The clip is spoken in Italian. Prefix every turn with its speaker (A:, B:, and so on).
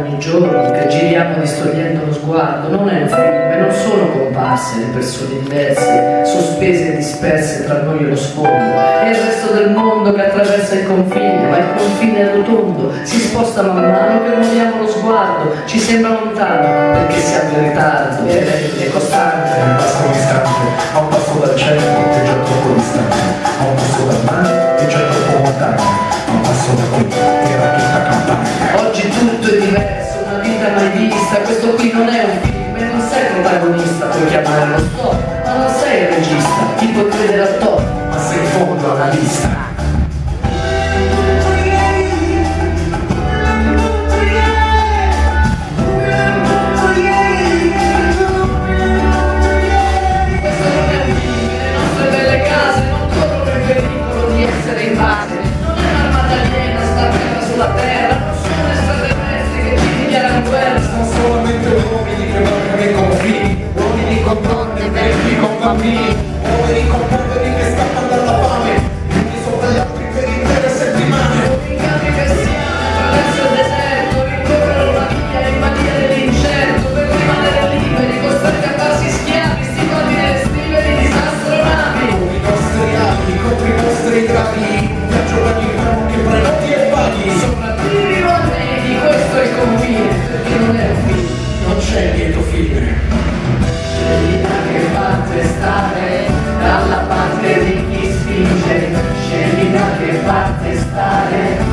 A: ogni giorno che giriamo distogliendo lo sguardo non è un film e non sono comparse le persone diverse, sospese e disperse tra noi e lo sfondo. È il resto del mondo che attraversa il confine, ma il confine è rotondo, si sposta man mano che muoviamo lo sguardo, ci sembra lontano perché siamo in ritardo, è è costante.
B: È un passo distante, a un passo dal cielo che è già troppo distante, a un passo dal mare che è già troppo montagna, da qui era tutta campagna.
A: Oggi tutto è diverso, una vita mai vista, questo qui non è un film e non sei protagonista, puoi chiamare lo stop, ma non sei il regista, ti puoi credere a top,
B: Ma sei in fondo alla lista. Bambini, poveri con poveri che scappano dalla fame, uno sopra gli altri per intere settimane.
A: Cambi bestiame attraverso il deserto, rincorrono la via in balia dell'incerto per rimanere liberi, costretti a farsi schiavi, stipati nelle stive di disastronavi.
B: Con i nostri abiti, contro i nostri gravi, viaggio panico che prenoti e paghi.
A: Sopravvivi o anneghi, questo è il confine, perché non è un film.
B: Non c'è lieto fine, parte, sceglila che parte stare.